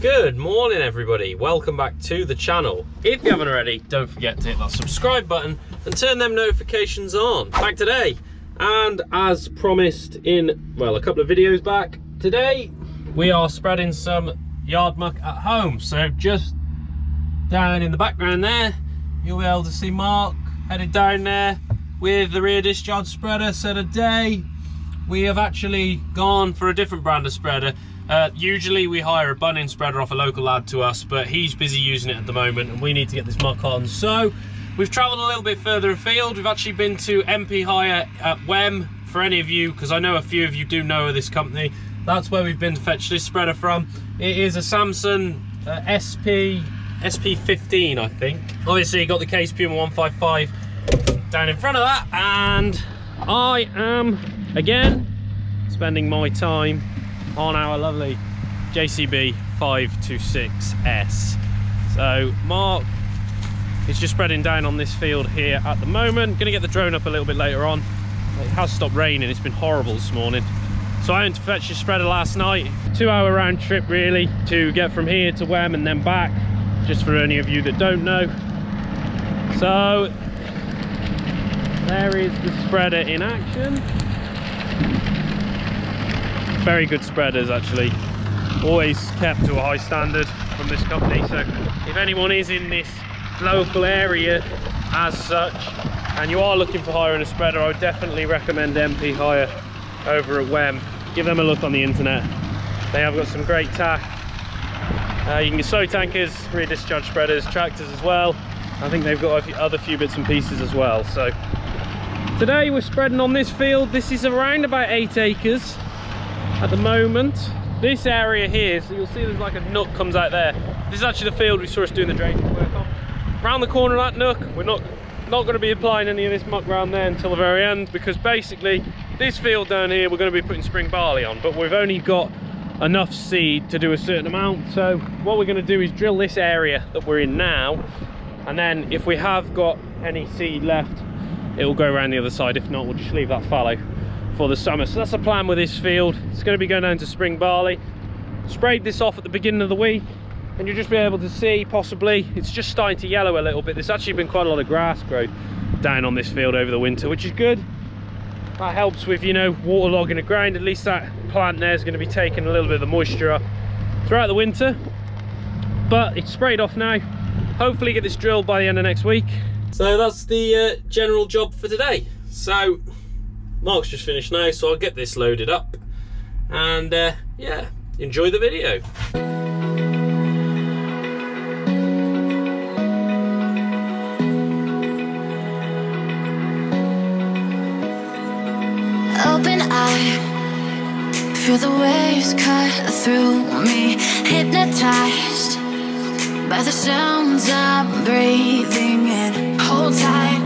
Good morning everybody, welcome back to the channel. If you haven't already, don't forget to hit that subscribe button and turn them notifications on. Back today, and as promised in, well, a couple of videos back, today we are spreading some yard muck at home. So just down in the background there, you'll be able to see Mark headed down there with the rear discharge spreader. So today we have actually gone for a different brand of spreader. Uh, usually we hire a Bunnings spreader off a local lad to us, but he's busy using it at the moment and we need to get this muck on. So we've travelled a little bit further afield. We've actually been to MP Hire at Wem for any of you, because I know a few of you do know of this company. That's where we've been to fetch this spreader from. It is a Samson uh, SP SP15, I think. Obviously, you got the Case Puma 155 down in front of that, and I am again spending my time on our lovely JCB 526S. So Mark is just spreading down on this field here at the moment. Gonna get the drone up a little bit later on. It has stopped raining, it's been horrible this morning. So I went to fetch the spreader last night. Two hour round trip really to get from here to Wem and then back, just for any of you that don't know. So there is the spreader in action very good spreaders actually. Always kept to a high standard from this company. So if anyone is in this local area as such and you are looking for hiring a spreader I would definitely recommend MP Hire over at WEM. Give them a look on the internet. They have got some great tack. Uh, you can get soy tankers rear discharge spreaders tractors as well. I think they've got a few other few bits and pieces as well. So today we're spreading on this field. This is around about eight acres at the moment. This area here, so you'll see there's like a nook comes out there. This is actually the field we saw us doing the drainage work on. Around the corner of that nook, we're not not going to be applying any of this muck around there until the very end because basically this field down here we're going to be putting spring barley on but we've only got enough seed to do a certain amount so what we're going to do is drill this area that we're in now and then if we have got any seed left it will go around the other side if not we'll just leave that fallow for the summer. So that's the plan with this field. It's going to be going down to spring barley. Sprayed this off at the beginning of the week and you'll just be able to see possibly it's just starting to yellow a little bit. There's actually been quite a lot of grass growth down on this field over the winter, which is good. That helps with, you know, waterlogging the ground. At least that plant there is going to be taking a little bit of the moisture up throughout the winter. But it's sprayed off now. Hopefully get this drilled by the end of next week. So that's the uh, general job for today. So Mark's just finished now, so I'll get this loaded up. And uh, yeah, enjoy the video. Open eye, feel the waves cut through me, hypnotized by the sounds I'm breathing hold tight,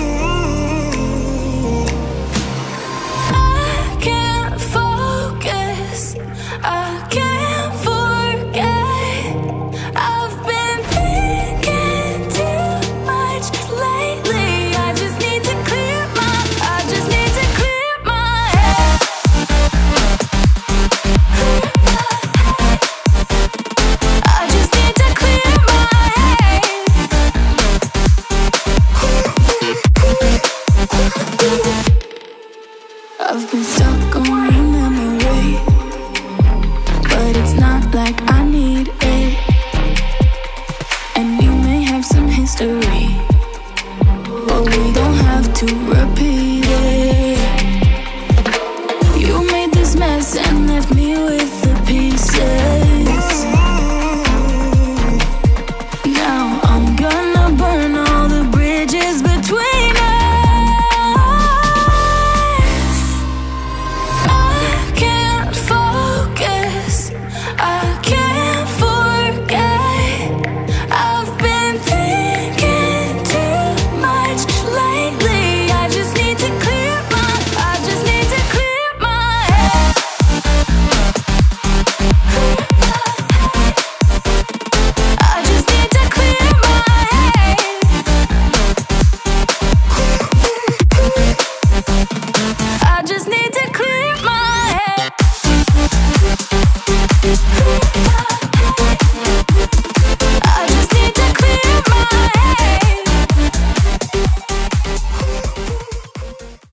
to repeat.